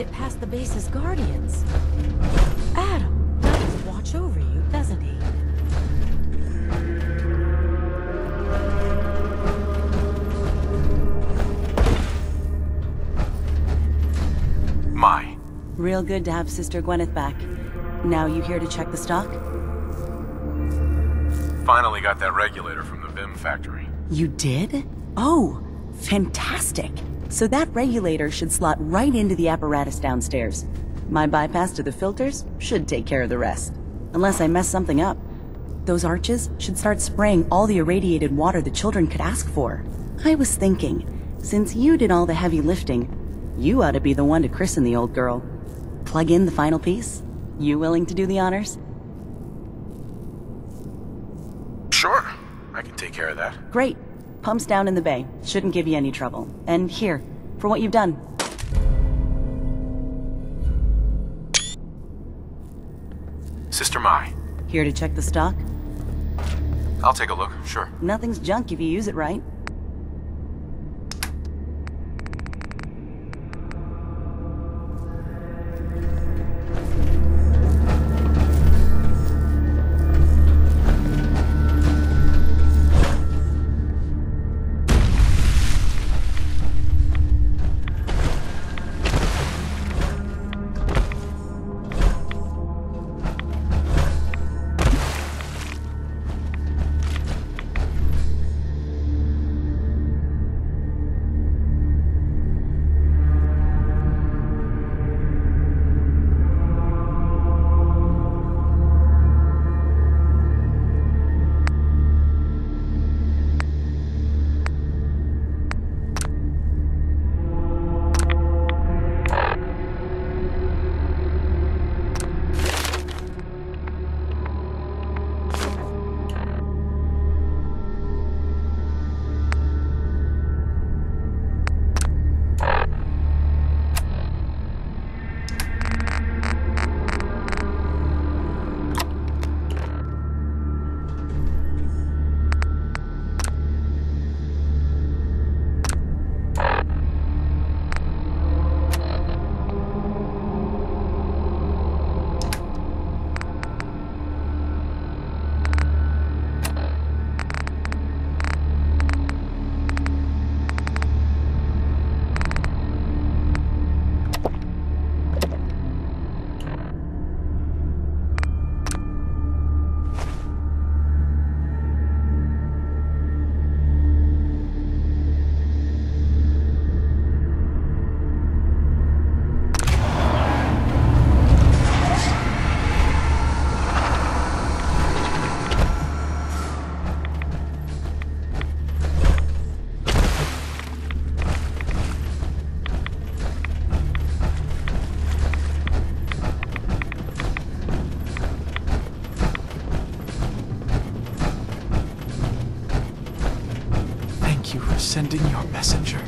made it past the base's guardians? Atom does watch over you, doesn't he? My. Real good to have Sister Gwyneth back. Now you here to check the stock? Finally got that regulator from the Vim factory. You did? Oh, fantastic. So that regulator should slot right into the apparatus downstairs. My bypass to the filters should take care of the rest. Unless I mess something up. Those arches should start spraying all the irradiated water the children could ask for. I was thinking, since you did all the heavy lifting, you ought to be the one to christen the old girl. Plug in the final piece? You willing to do the honors? Sure. I can take care of that. Great. Pumps down in the bay. Shouldn't give you any trouble. And here, for what you've done. Sister Mai. Here to check the stock? I'll take a look, sure. Nothing's junk if you use it right. Sending your messenger.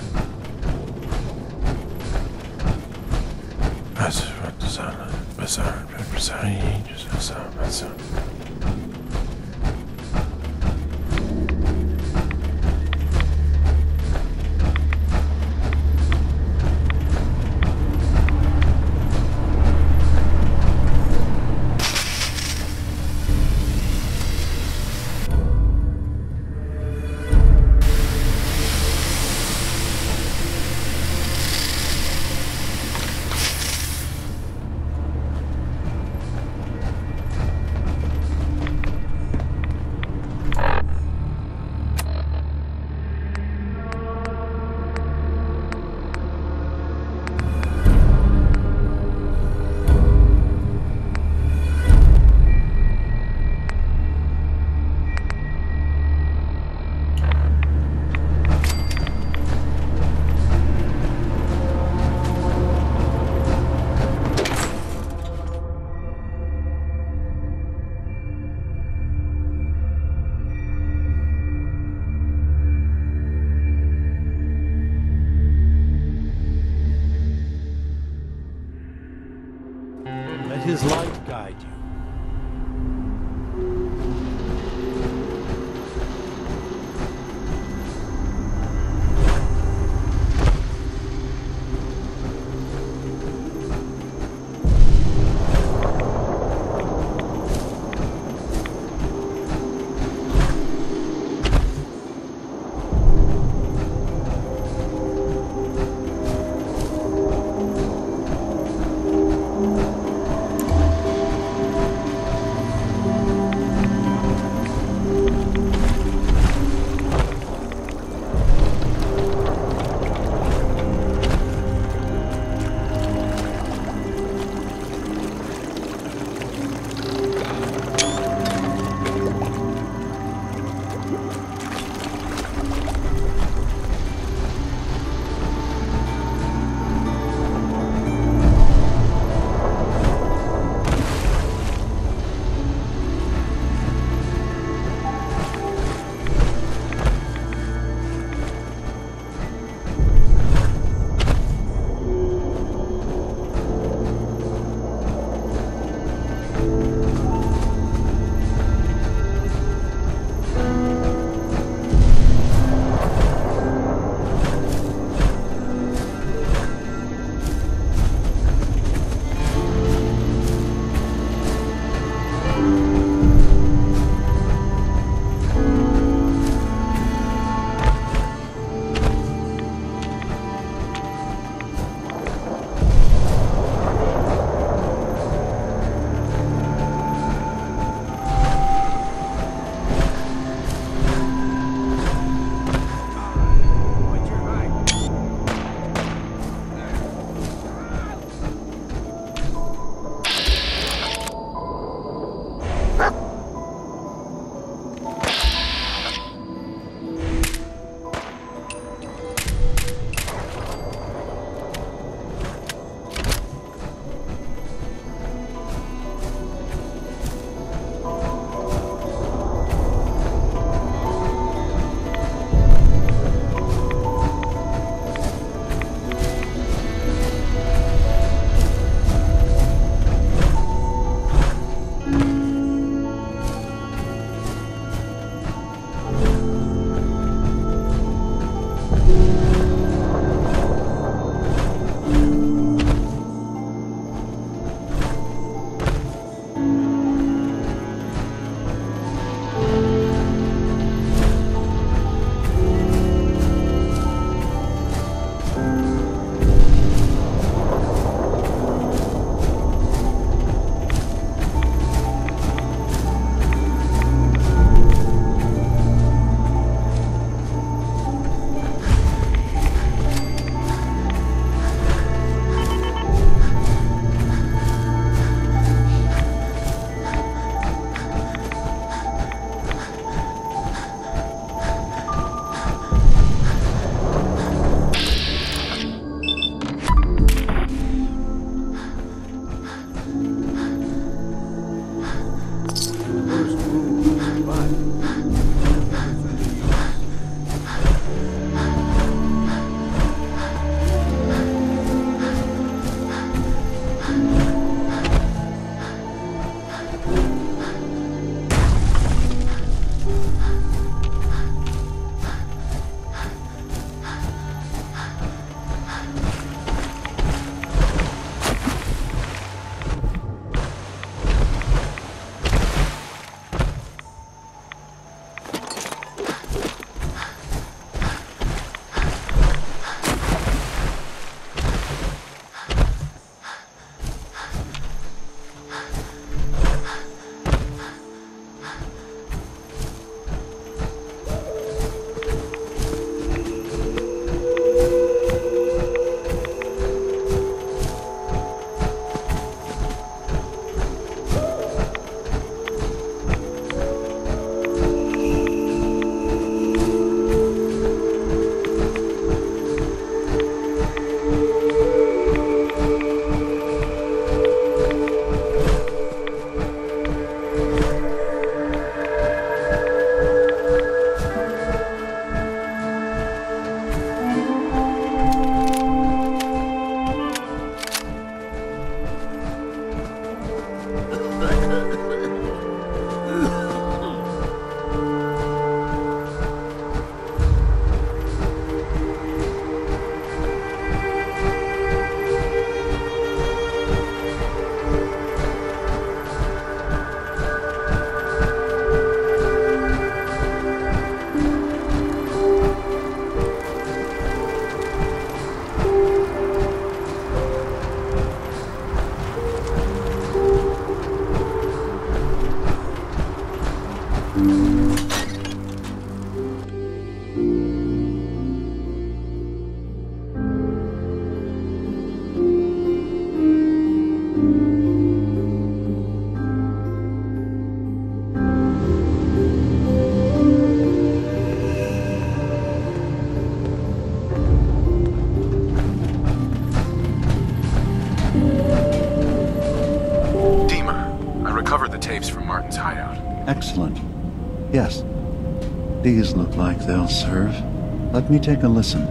Me take a listen.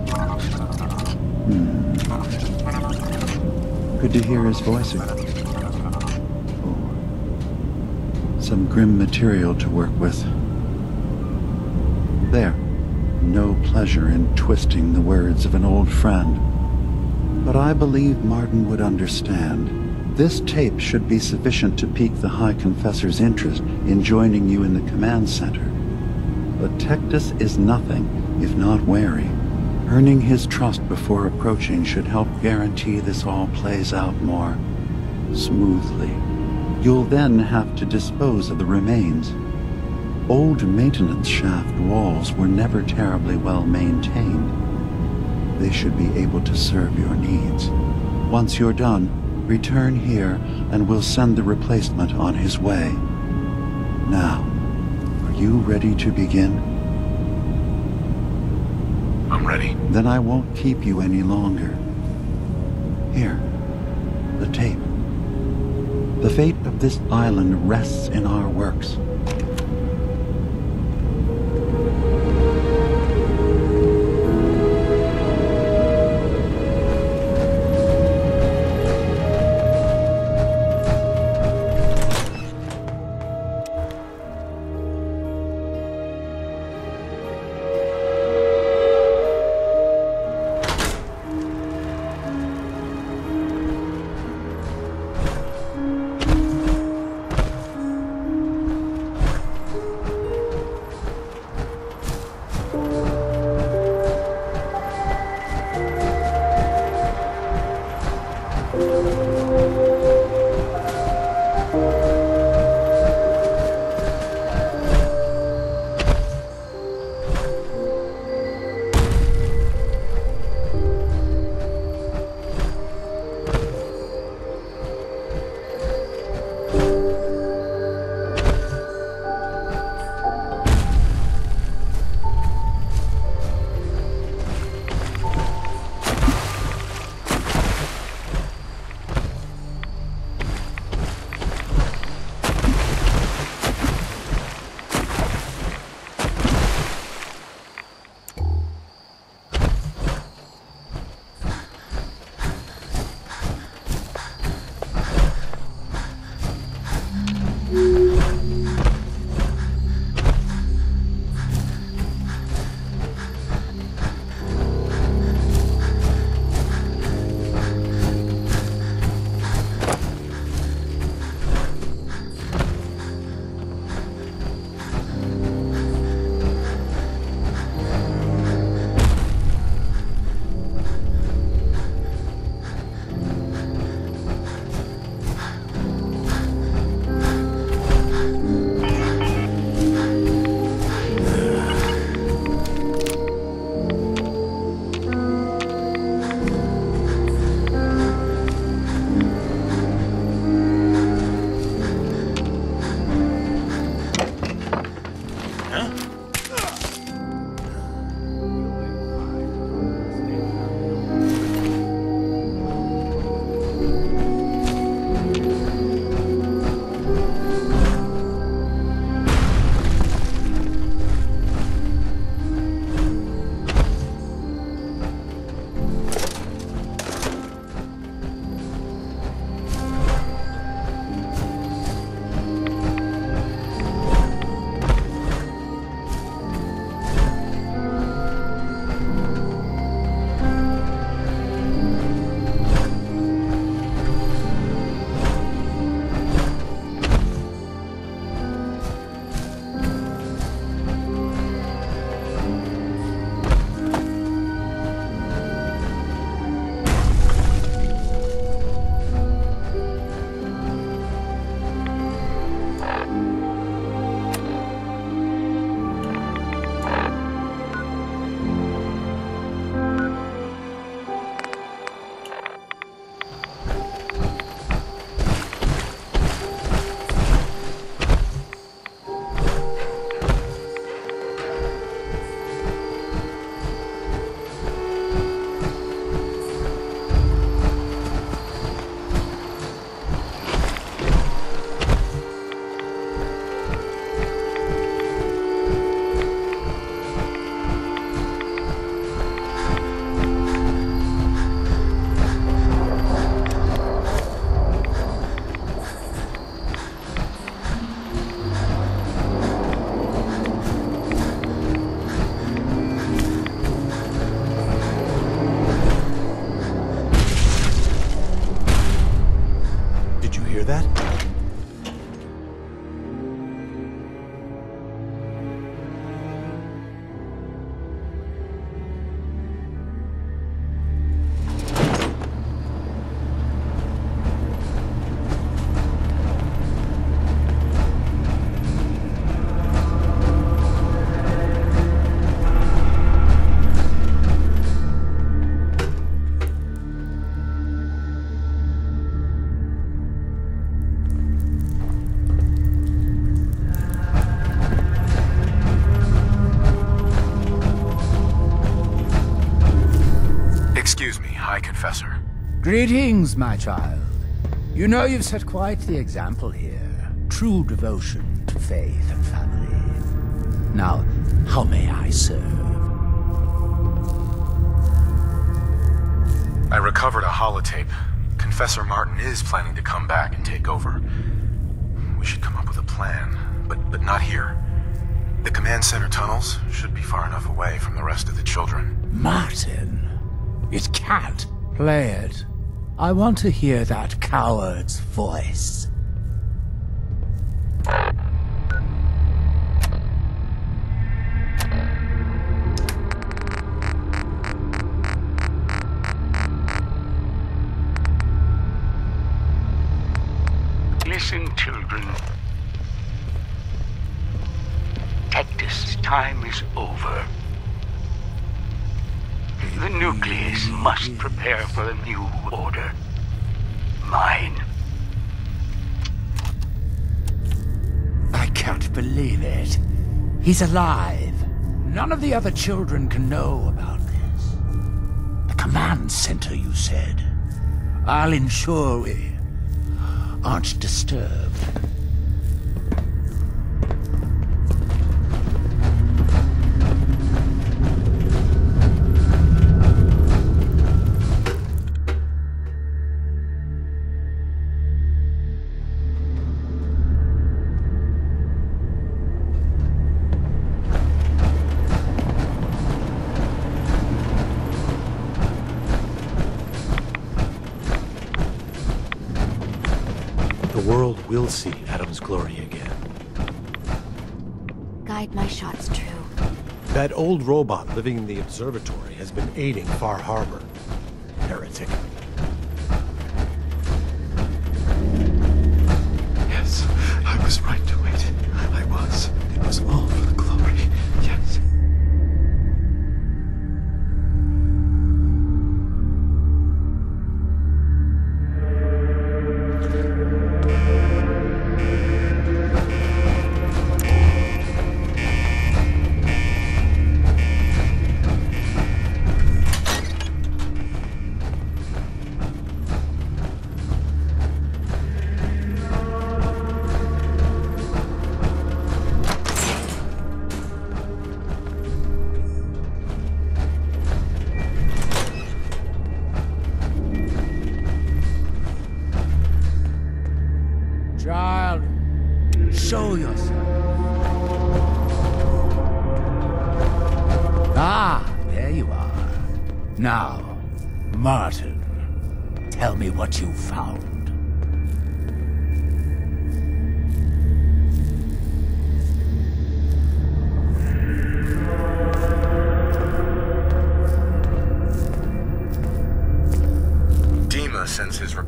Hmm. Good to hear his voice again. Oh. Some grim material to work with. There. No pleasure in twisting the words of an old friend. But I believe Martin would understand. This tape should be sufficient to pique the High Confessor's interest in joining you in the command center. But Tektus is nothing if not wary. Earning his trust before approaching should help guarantee this all plays out more smoothly. You'll then have to dispose of the remains. Old maintenance shaft walls were never terribly well maintained. They should be able to serve your needs. Once you're done, Return here, and we'll send the replacement on his way. Now, are you ready to begin? Then I won't keep you any longer. Here, the tape. The fate of this island rests in our works. Greetings, my child. You know you've set quite the example here. True devotion to faith and family. Now, how may I serve? I recovered a holotape. Confessor Martin is planning to come back and take over. We should come up with a plan, but, but not here. The command center tunnels should be far enough away from the rest of the children. Martin, it can't. Play it. I want to hear that coward's voice. Listen, children. Tektus, time is over. Nucleus must prepare for a new order. Mine. I can't believe it. He's alive. None of the other children can know about this. The command center, you said. I'll ensure we aren't disturbed. Glory again. Guide my shots true. That old robot living in the observatory has been aiding Far Harbor.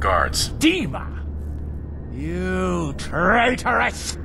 His. Dima! You traitorous!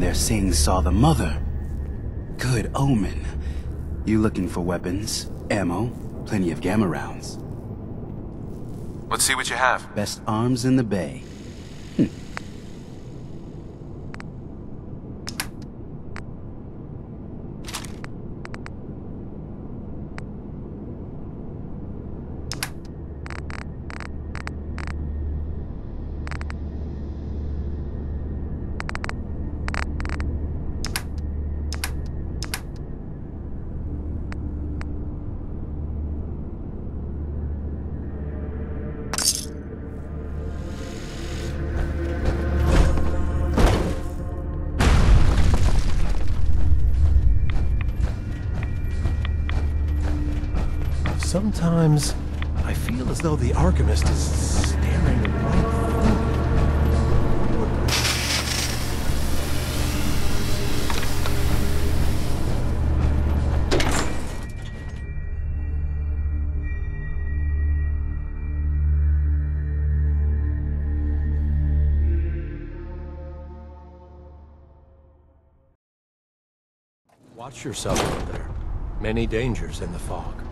You're the one they're saying saw the mother. Good omen. You looking for weapons, ammo, plenty of gamma rounds. Let's see what you have. Best arms in the bay. Sometimes I feel as though the Archivist is staring right me. Watch yourself out there. Many dangers in the fog.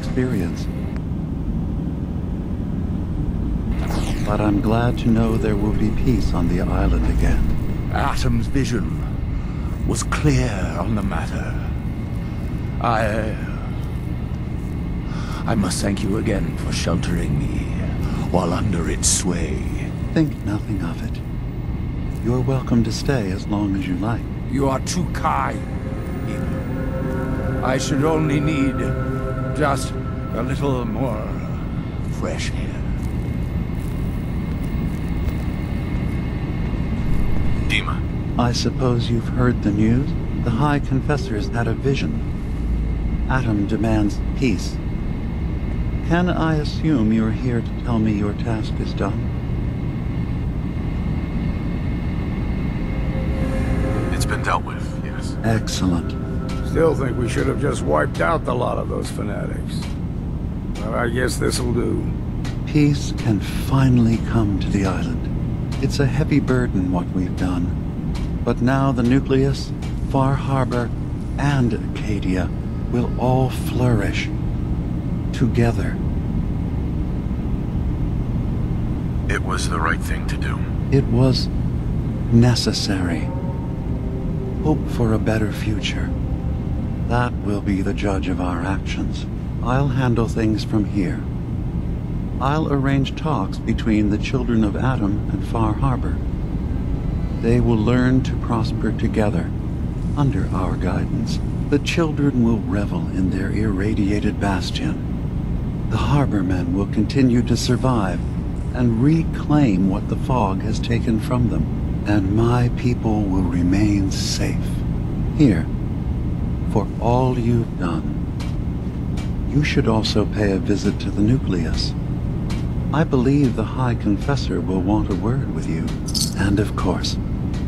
Experience. But I'm glad to know there will be peace on the island again. Atom's vision was clear on the matter. I... I must thank you again for sheltering me while under its sway. Think nothing of it. You're welcome to stay as long as you like. You are too kind. I should only need just a little more fresh air. Dima. I suppose you've heard the news? The High Confessor's had a vision. Atom demands peace. Can I assume you're here to tell me your task is done? It's been dealt with, yes. Excellent. Still think we should have just wiped out the lot of those fanatics. Well, I guess this'll do. Peace can finally come to the island. It's a heavy burden what we've done. But now the nucleus, Far Harbor, and Acadia will all flourish together. It was the right thing to do. It was necessary. Hope for a better future. That will be the judge of our actions. I'll handle things from here. I'll arrange talks between the children of Atom and Far Harbor. They will learn to prosper together under our guidance. The children will revel in their irradiated bastion. The harbormen will continue to survive and reclaim what the fog has taken from them. And my people will remain safe. Here, for all you've done. You should also pay a visit to the nucleus. I believe the High Confessor will want a word with you. And of course,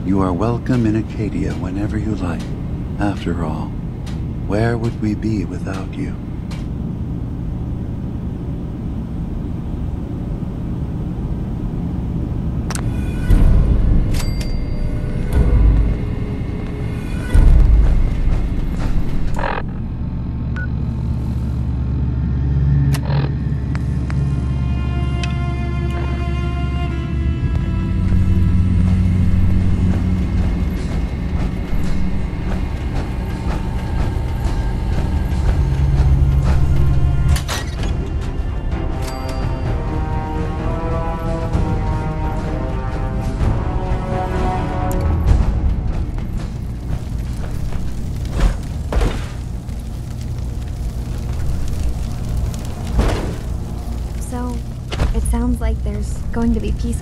you are welcome in Acadia whenever you like. After all, where would we be without you?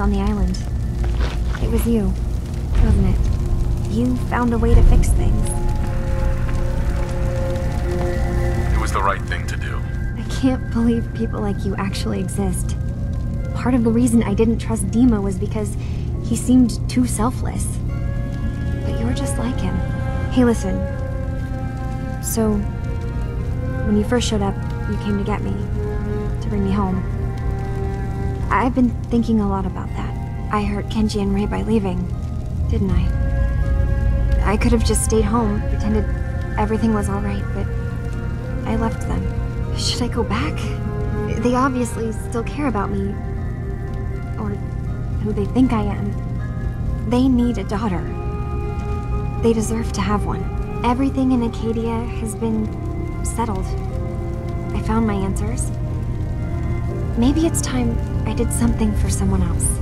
On the island. It was you, wasn't it? You found a way to fix things. It was the right thing to do. I can't believe people like you actually exist. Part of the reason I didn't trust Dima was because he seemed too selfless. But you're just like him. Hey, listen. So, when you first showed up, you came to get me, to bring me home. I've been thinking a lot about. I hurt Kenji and Rei by leaving, didn't I? I could have just stayed home, pretended everything was alright, but I left them. Should I go back? They obviously still care about me. Or who they think I am. They need a daughter. They deserve to have one. Everything in Acadia has been settled. I found my answers. Maybe it's time I did something for someone else.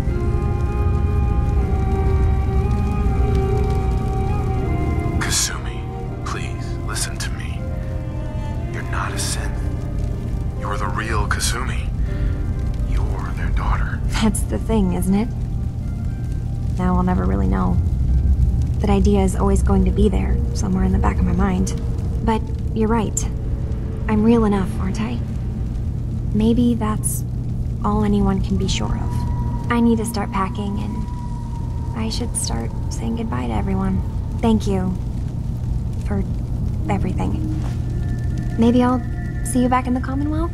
Isn't it? Now I'll never really know. That idea is always going to be there, somewhere in the back of my mind. But you're right. I'm real enough, aren't I? Maybe that's all anyone can be sure of. I need to start packing, and I should start saying goodbye to everyone. Thank you for everything. Maybe I'll see you back in the Commonwealth?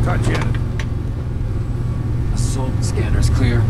Not touch it. Assault scanners clear.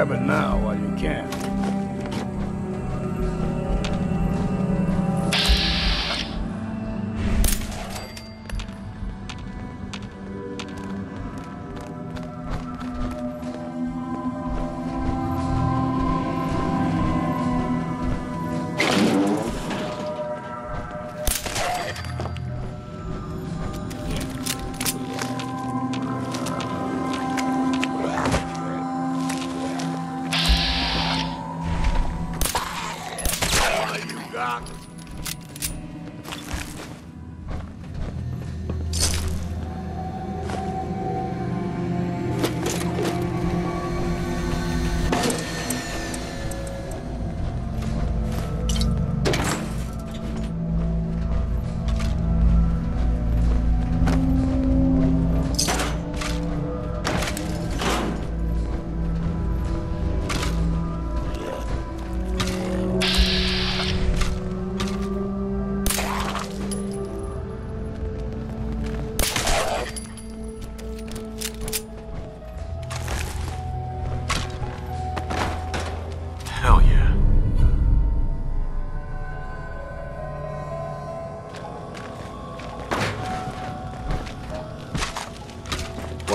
Grab it now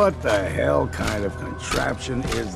What the hell kind of contraption is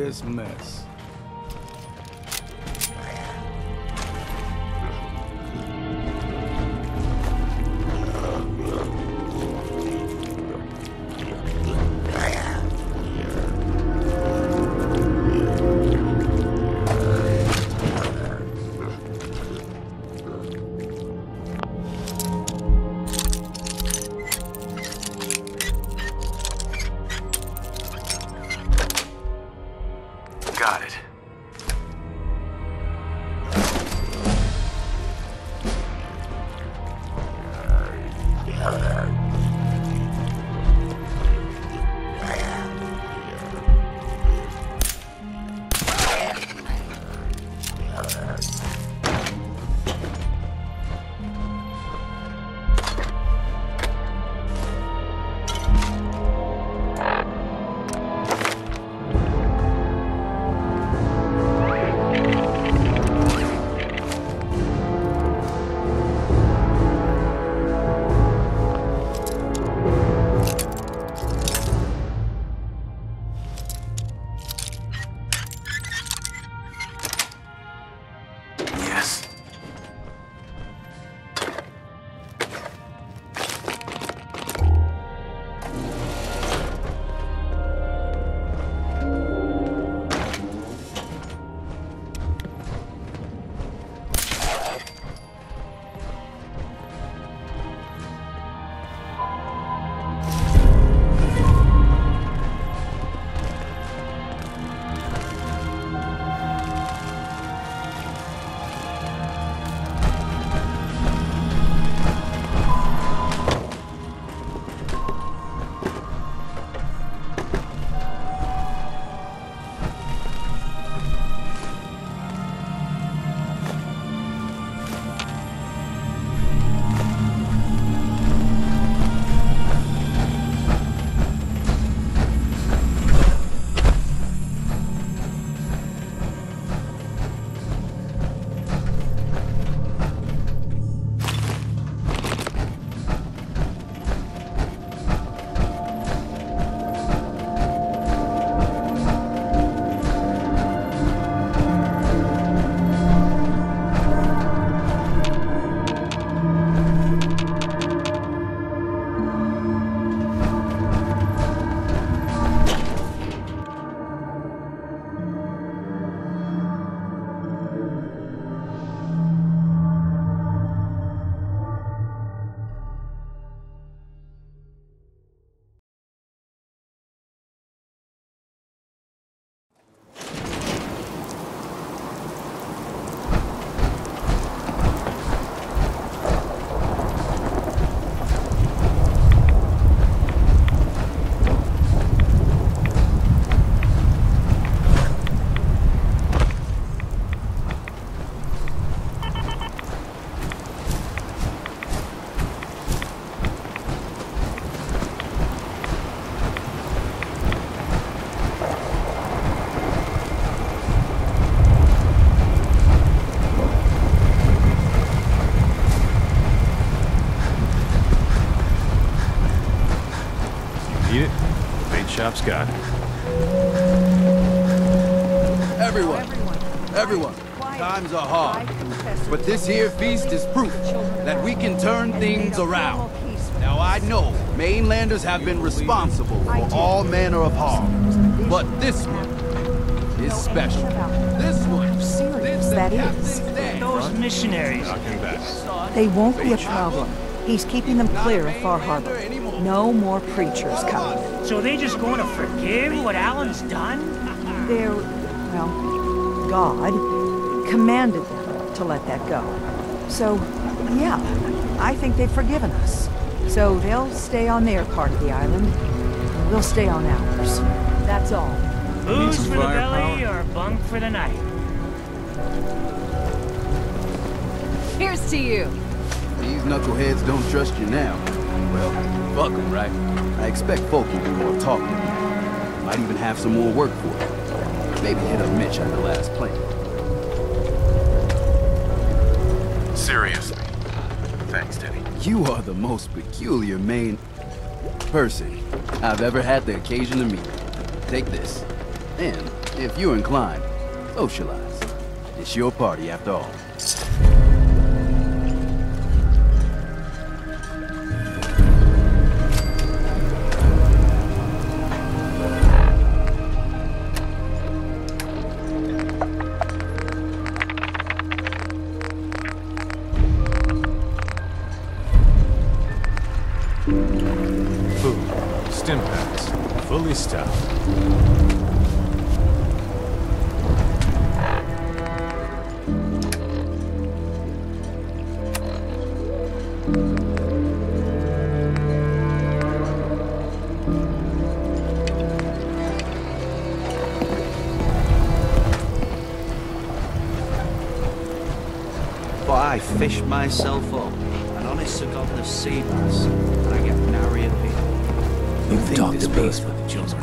this mess. Shop's got. Everyone, everyone, times are hard. But this here feast is proof that we can turn things around. Now I know mainlanders have been responsible for all manner of harm, but this one is special. This one, this that Captain is. Stan. Those missionaries. Knocking back. They won't be a problem. He's keeping them clear of Far Harbor. No more preachers coming. So they just going to forgive what Alan's done? They're, well, God commanded them to let that go. So, yeah, I think they've forgiven us. So they'll stay on their part of the island. We'll stay on ours. That's all. Booze for the firepower? belly or bunk for the night? Here's to you. These knuckleheads don't trust you now. Well, fuck 'em, right? I expect folk will do more talking. Might even have some more work for you. Maybe hit up Mitch on the Last Plank. Seriously. Thanks, Teddy. You are the most peculiar main person I've ever had the occasion to meet. Take this. And, if you're inclined, socialize. It's your party after all. Myself up, an honest to goodness sea bass, and I get nary a bit. You think this place for the children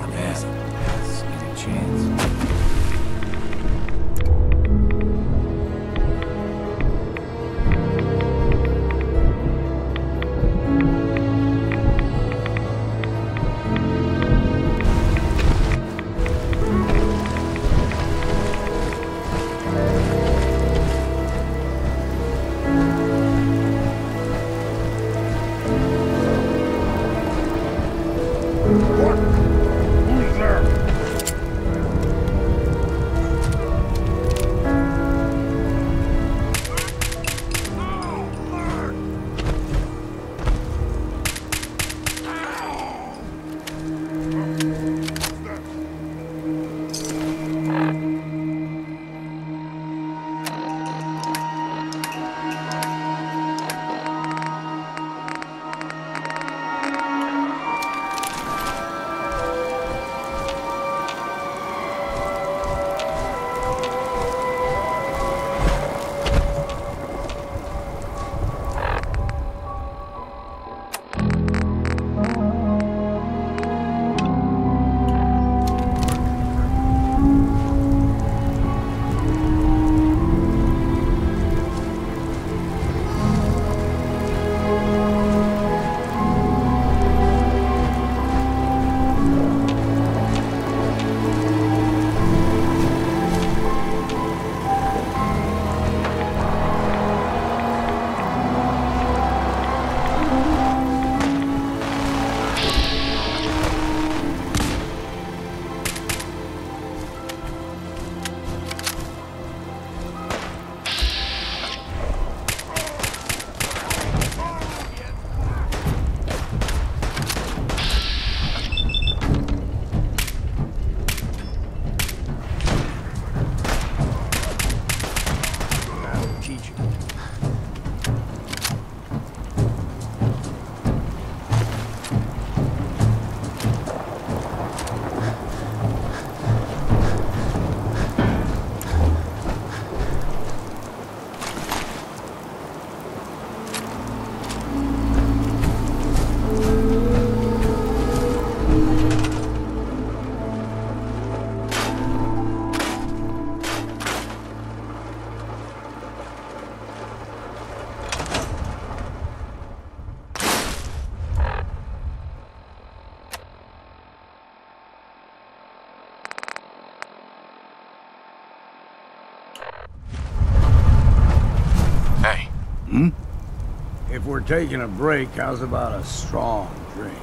taking a break, how's about a strong drink?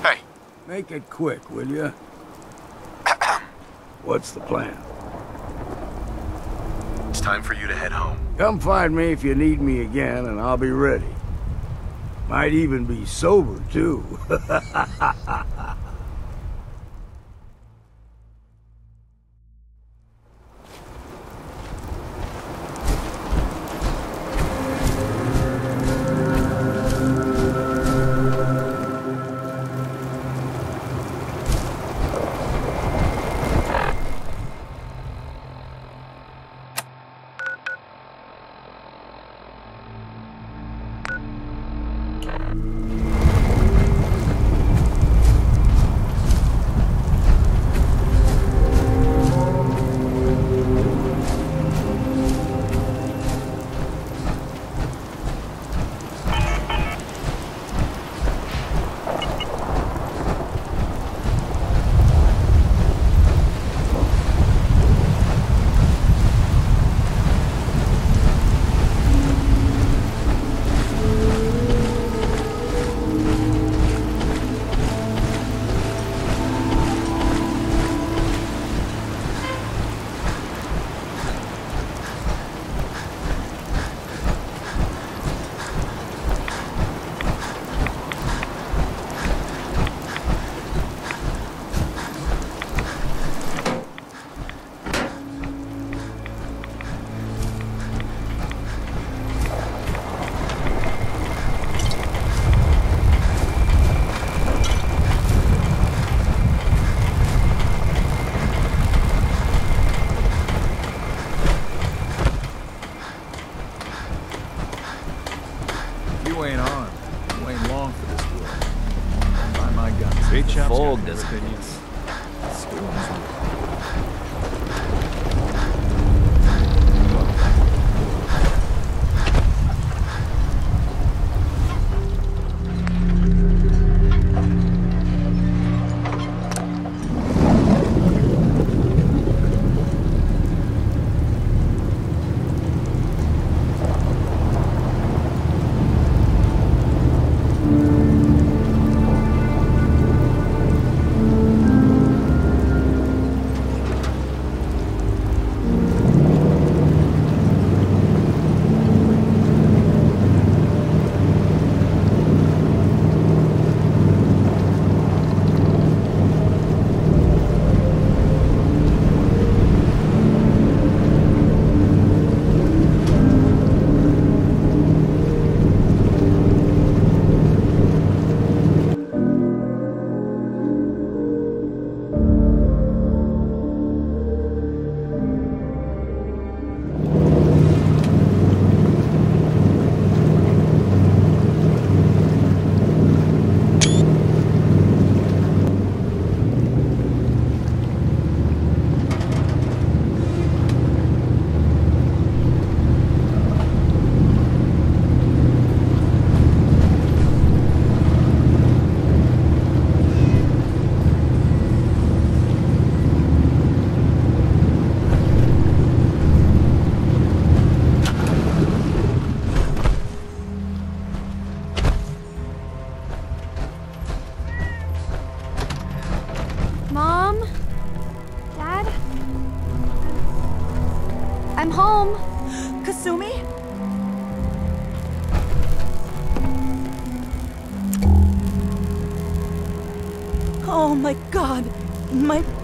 Hey. Make it quick, will you? What's the plan? it's time for you to head home. Come find me if you need me again, and I'll be ready. Might even be sober, too.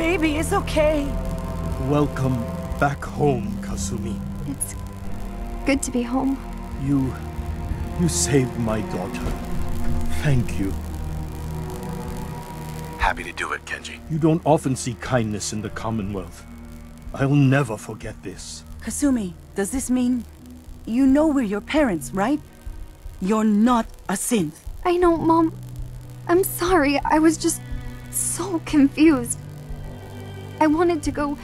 baby is okay. Welcome back home, Kasumi. It's good to be home. You. you saved my daughter. Thank you. Happy to do it, Kenji. You don't often see kindness in the Commonwealth. I'll never forget this. Kasumi, does this mean you know we're your parents, right? You're not a synth. I know, Mom. I'm sorry. I was just so confused. I wanted to go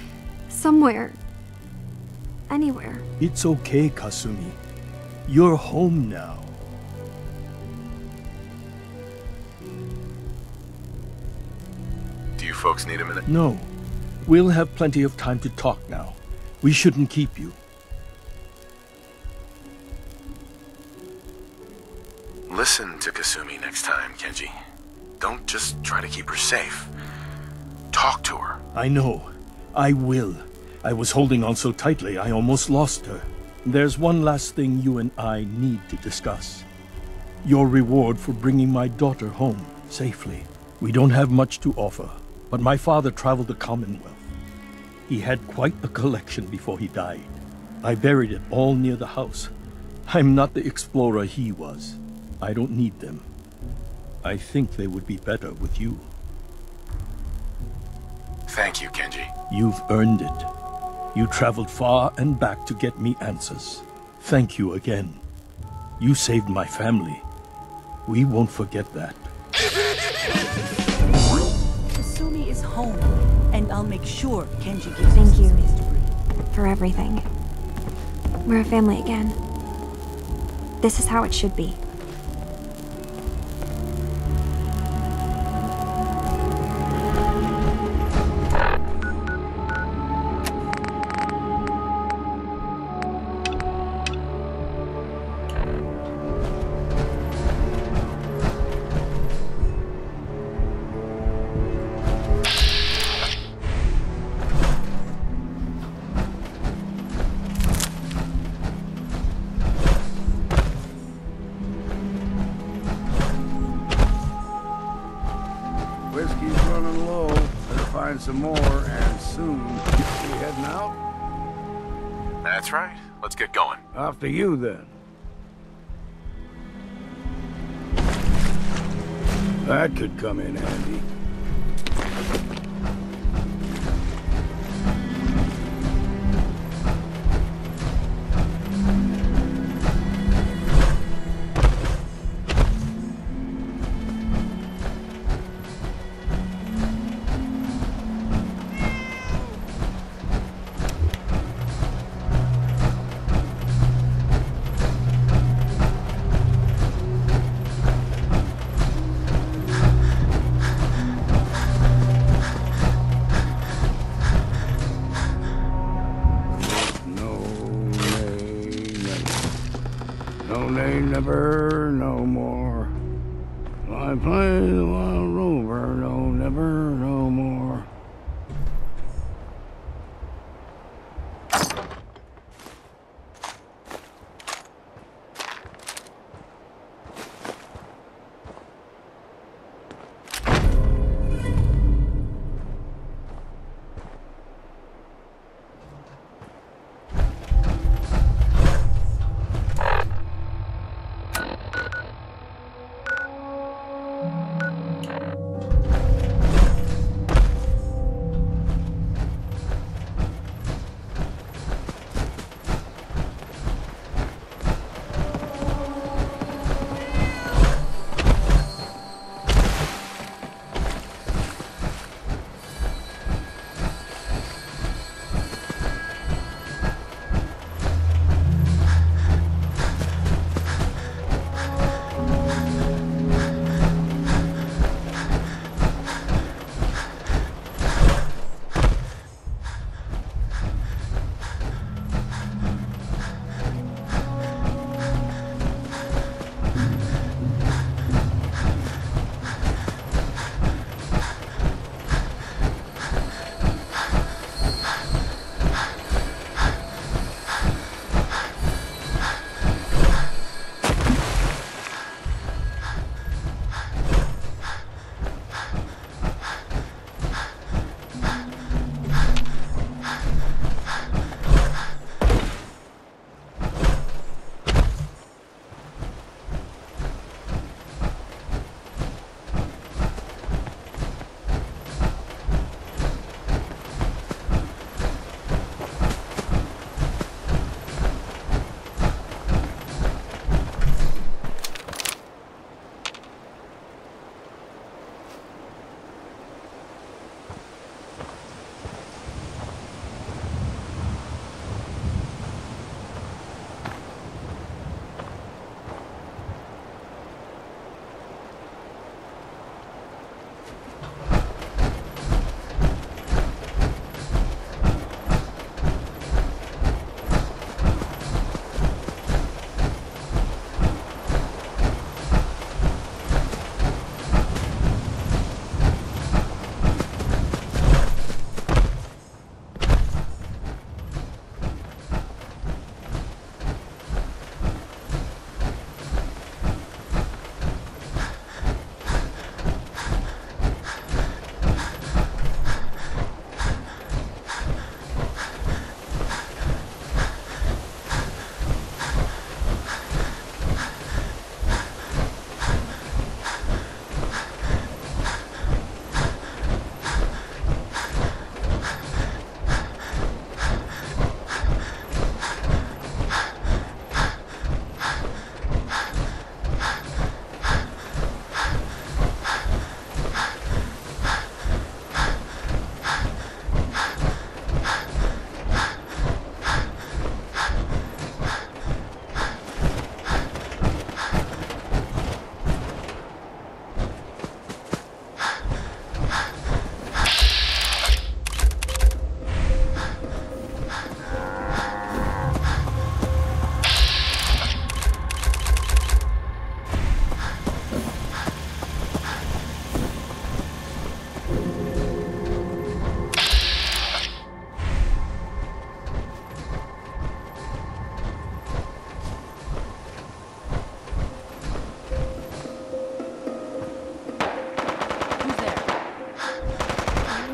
somewhere. Anywhere. It's okay, Kasumi. You're home now. Do you folks need a minute? No. We'll have plenty of time to talk now. We shouldn't keep you. Listen to Kasumi next time, Kenji. Don't just try to keep her safe. Talk to her. I know. I will. I was holding on so tightly I almost lost her. There's one last thing you and I need to discuss. Your reward for bringing my daughter home safely. We don't have much to offer, but my father traveled the Commonwealth. He had quite a collection before he died. I buried it all near the house. I'm not the explorer he was. I don't need them. I think they would be better with you. Thank you, Kenji. You've earned it. You traveled far and back to get me answers. Thank you again. You saved my family. We won't forget that. Kasumi is home, and I'll make sure Kenji gives Thank you space for everything. We're a family again. This is how it should be. You, then. That could come in handy.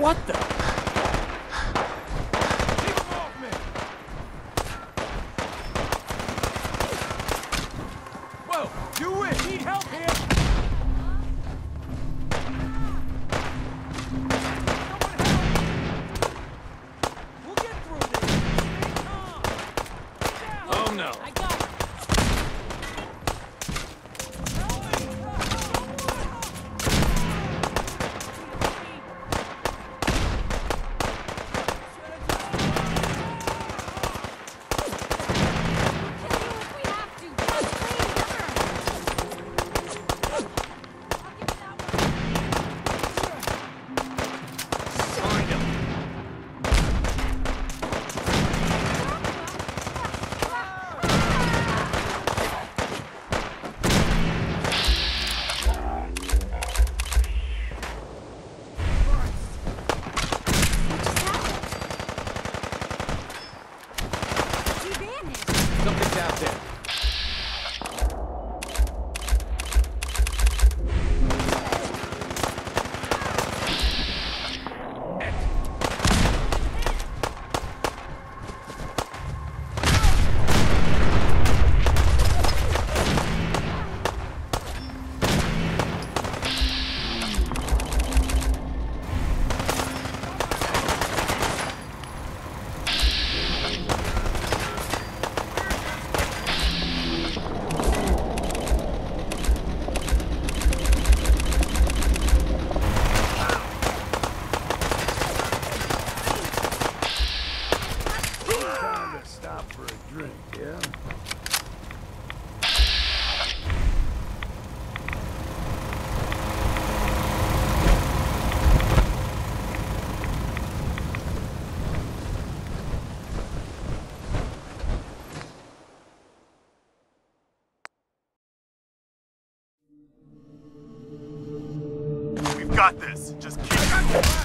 What the? Just keep.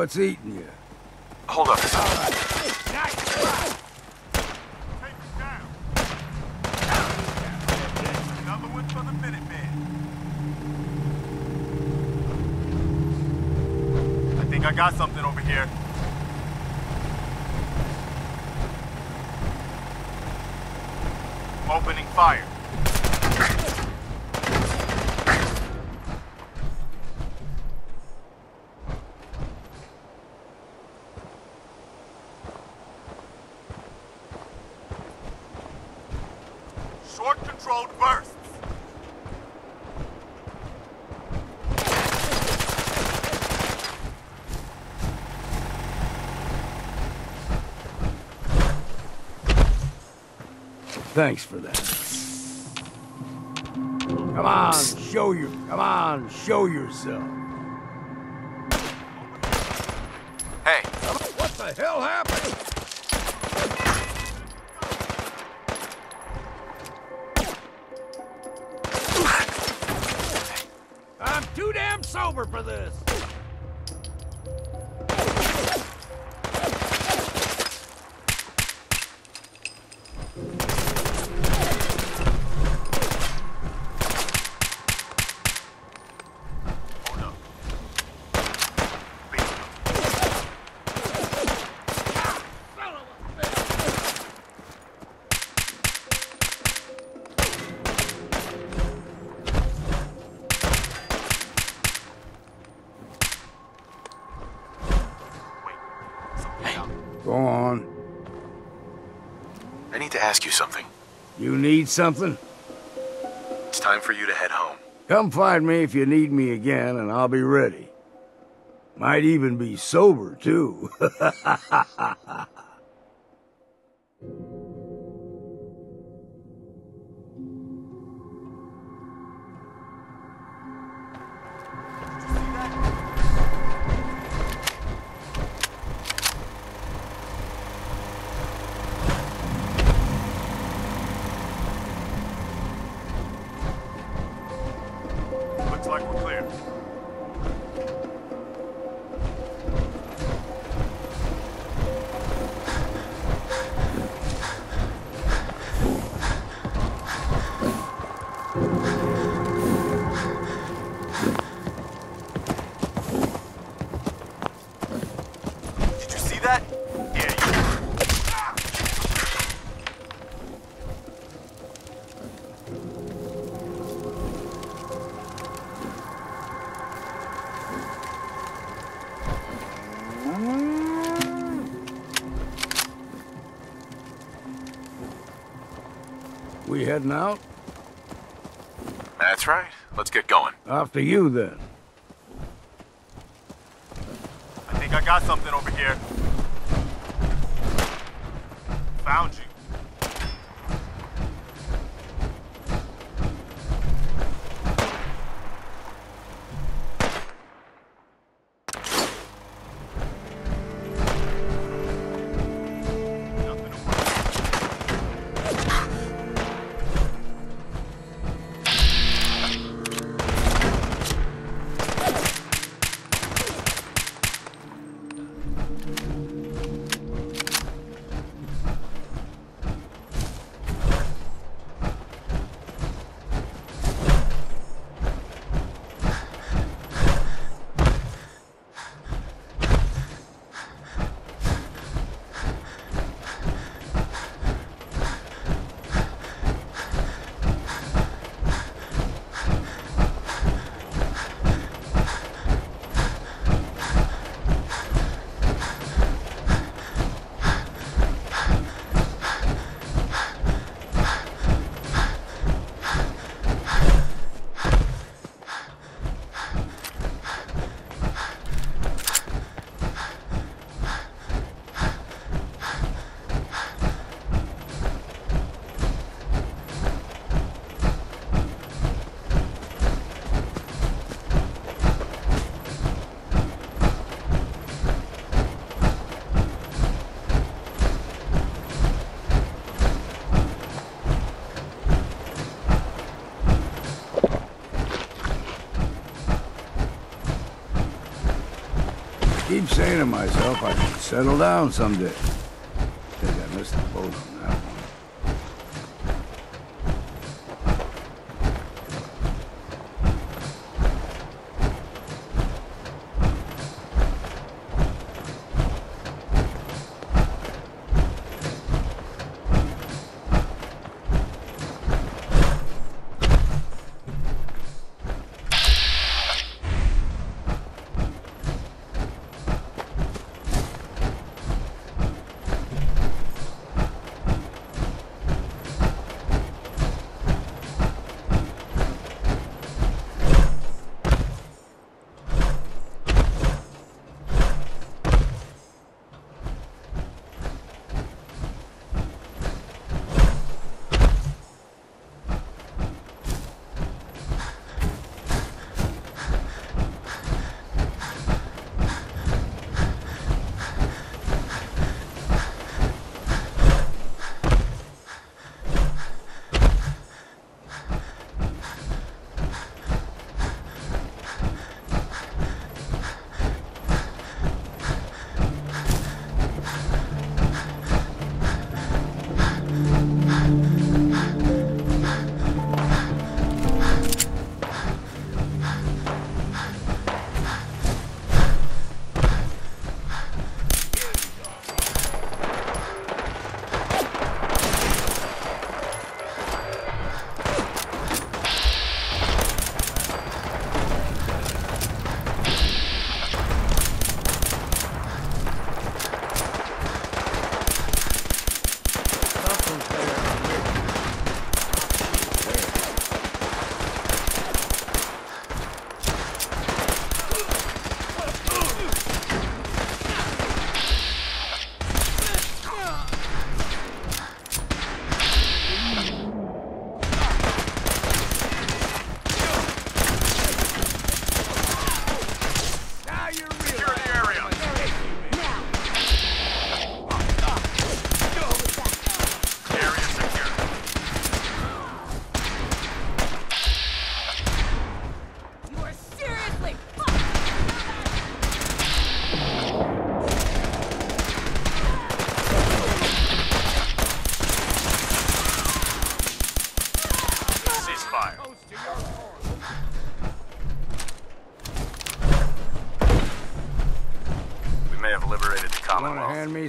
What's eating you? Hold up. Another one for the Minutemen. I think I got something over here. Opening fire. Short controlled bursts. Thanks for that. Come on, show you. Come on, show yourself. Something? It's time for you to head home. Come find me if you need me again, and I'll be ready. Might even be sober, too. We heading out? That's right. Let's get going. After you, then. I think I got something over here. Found you. Myself I should settle down someday.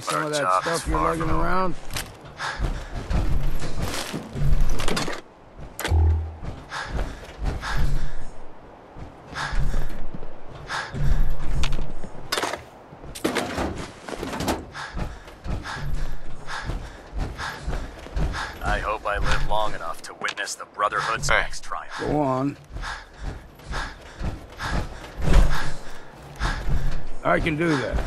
Some of that job stuff you're far lugging from around. I hope I live long enough to witness the Brotherhood's next triumph. Go on. I can do that.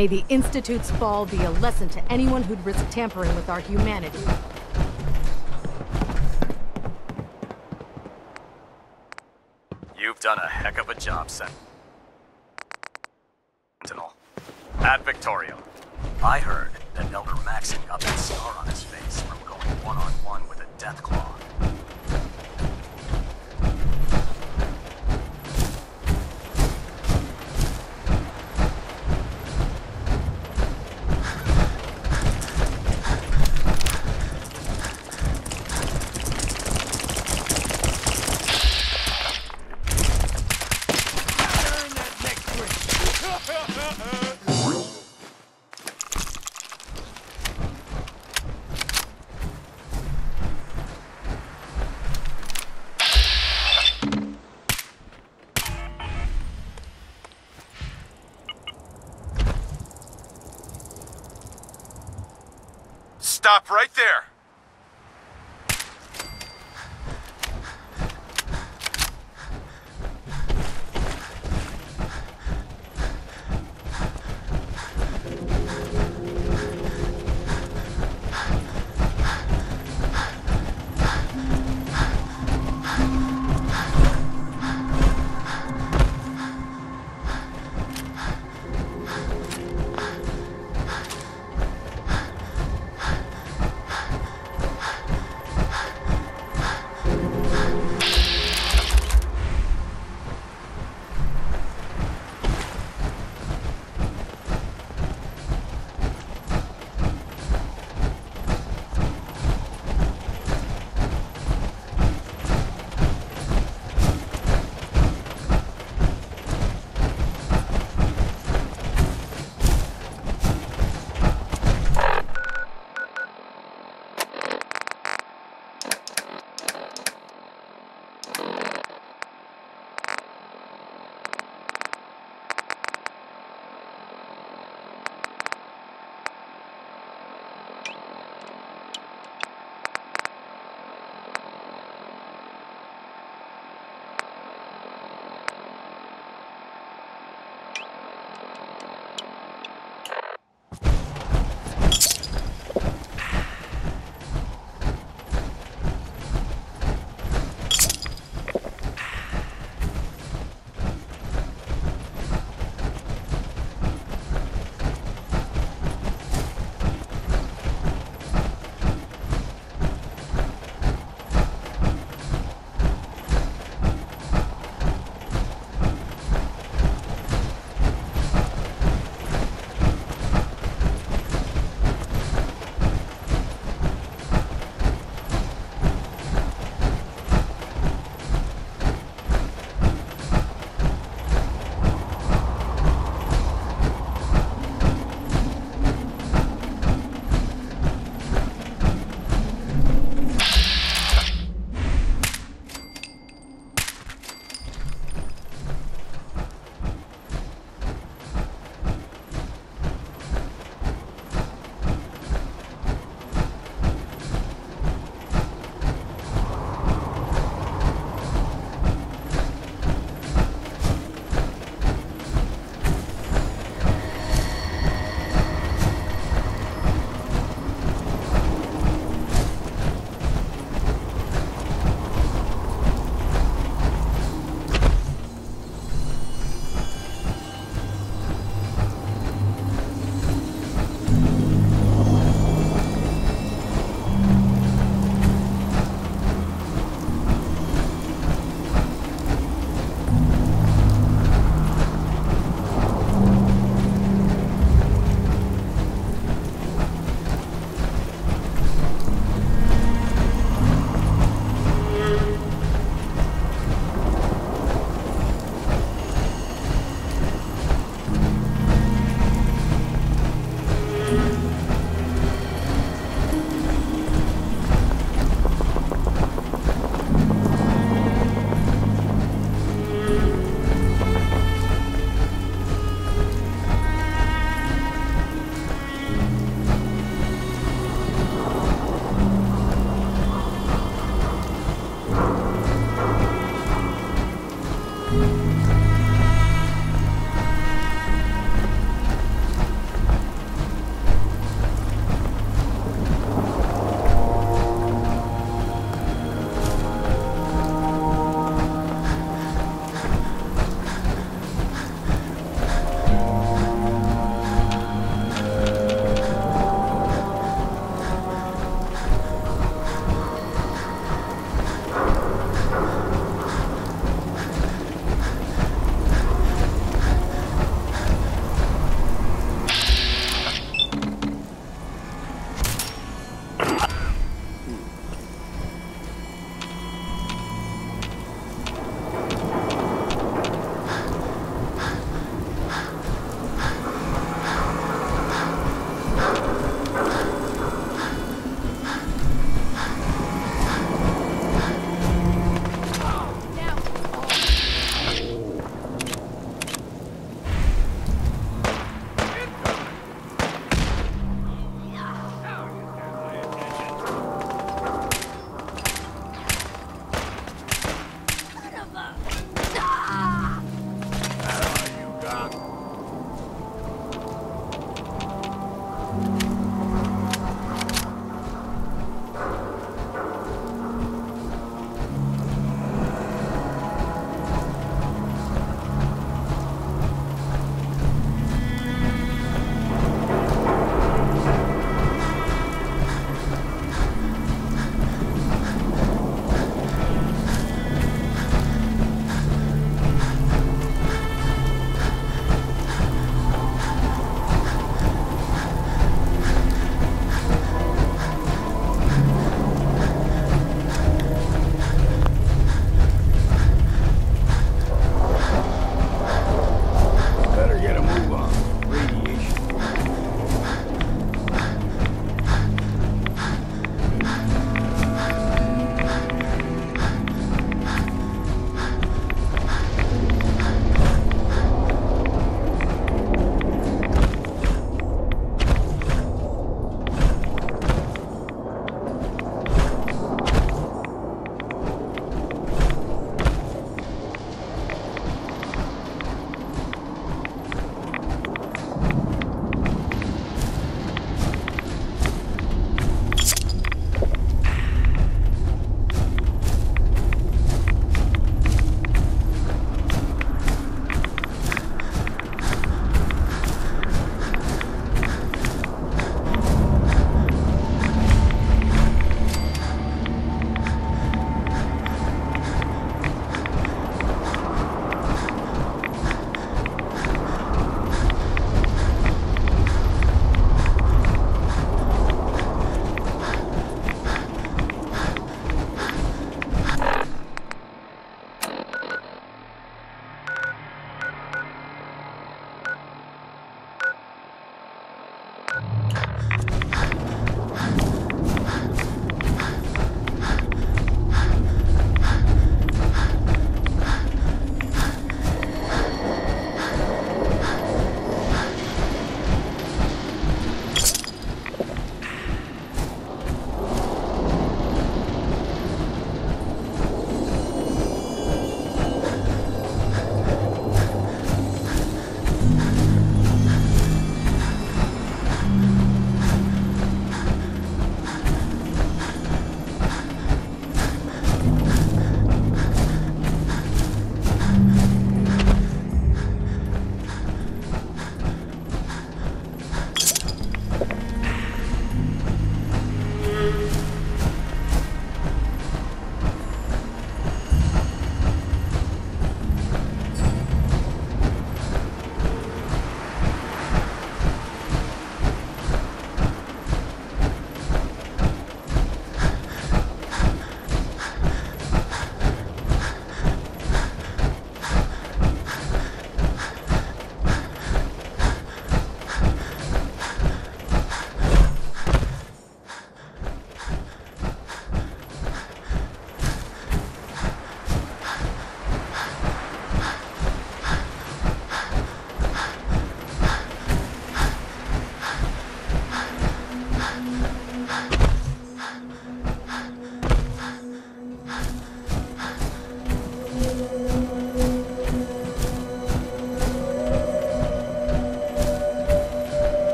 May the Institute's fall be a lesson to anyone who'd risk tampering with our humanity. You've done a heck of a job, Sentinel.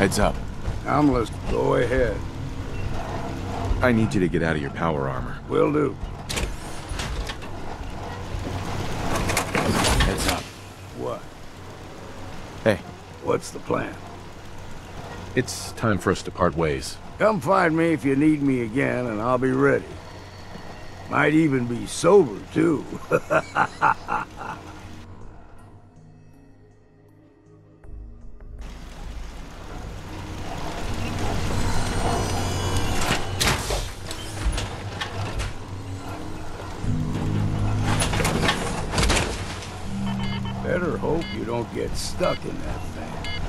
Heads up. I'm listening. Go ahead. I need you to get out of your power armor. Will do. Heads up. What? Hey, What's the plan? it's time for us to part ways. Come find me if you need me again, and I'll be ready. Might even be sober, too. get stuck in that thing.